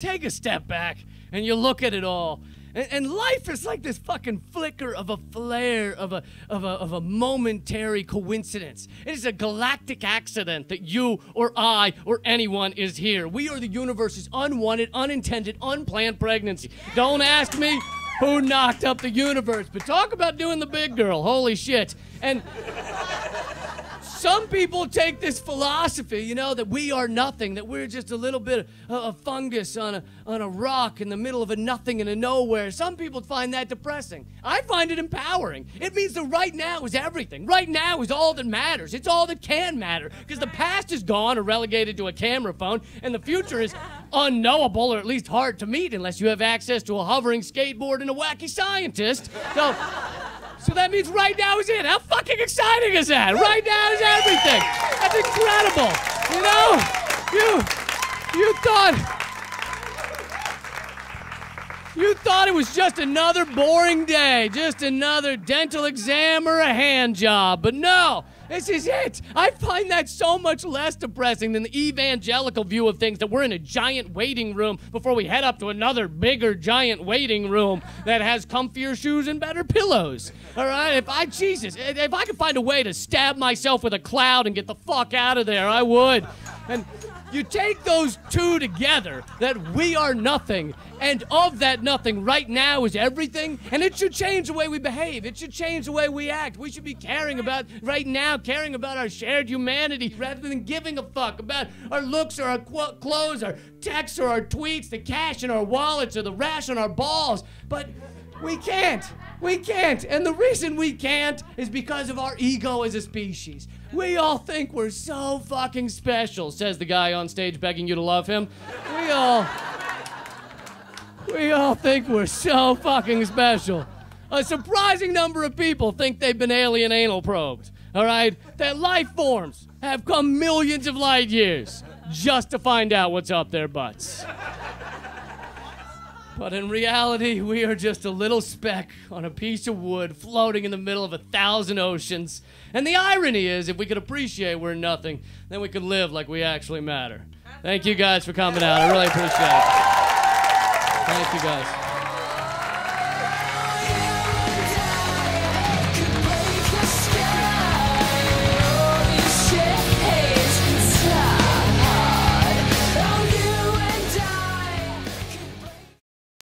take a step back and you look at it all. And, and life is like this fucking flicker of a flare of a, of, a, of a momentary coincidence. It is a galactic accident that you or I or anyone is here. We are the universe's unwanted, unintended, unplanned pregnancy. Don't ask me who knocked up the universe, but talk about doing the big girl. Holy shit. And some people take this philosophy, you know, that we are nothing, that we're just a little bit of, fungus on a, on a rock in the middle of a nothing and a nowhere. Some people find that depressing. I find it empowering. It means that right now is everything. Right now is all that matters. It's all that can matter because the past is gone or relegated to a camera phone, and the future is unknowable or at least hard to meet unless you have access to a hovering skateboard and a wacky scientist. So. So that means right now is it. How fucking exciting is that? Right now is everything. That's incredible. You know? You you thought you thought it was just another boring day, just another dental exam or a hand job, but no. This is it. I find that so much less depressing than the evangelical view of things that we're in a giant waiting room before we head up to another bigger giant waiting room that has comfier shoes and better pillows. All right? If I, Jesus, if I could find a way to stab myself with a cloud and get the fuck out of there, I would. And you take those two together, that we are nothing, and of that nothing right now is everything, and it should change the way we behave. It should change the way we act. We should be caring about, right now, caring about our shared humanity rather than giving a fuck about our looks or our qu- clothes, our texts or our tweets, the cash in our wallets or the rash on our balls. But we can't. We can't. And the reason we can't is because of our ego as a species. We all think we're so fucking special, says the guy on stage begging you to love him. We all. We all think we're so fucking special. A surprising number of people think they've been alien anal probed. All right? That life forms have come millions of light years just to find out what's up their butts. But in reality, we are just a little speck on a piece of wood floating in the middle of a thousand oceans. And the irony is, if we could appreciate we're nothing, then we could live like we actually matter. Thank you guys for coming out. I really appreciate it. Thank you guys.